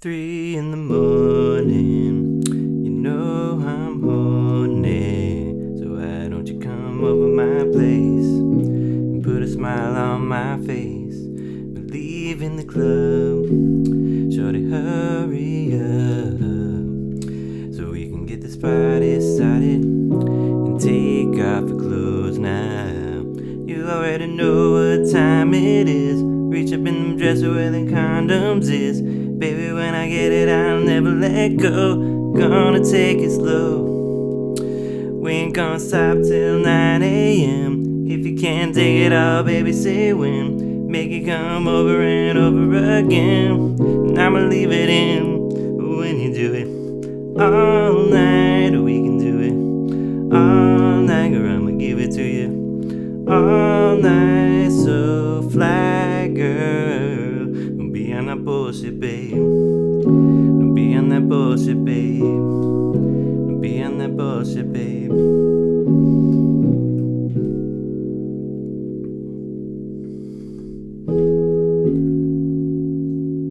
Three in the morning, you know I'm horny. So why don't you come over my place and put a smile on my face? We're leaving the club, shorty, hurry up so we can get this party started and take off the clothes now. You already know what time it is. Dresser the condoms is. Baby, when I get it, I'll never let go. Gonna take it slow. We ain't gonna stop till 9 a.m. If you can't take it all, baby, say when. Make it come over and over again. And I'ma leave it in when you do it. All night, we can do it. All night, girl, I'ma give it to you. All night, that pussy, babe. Don't be in that pussy, babe. Don't be in that pussy, babe.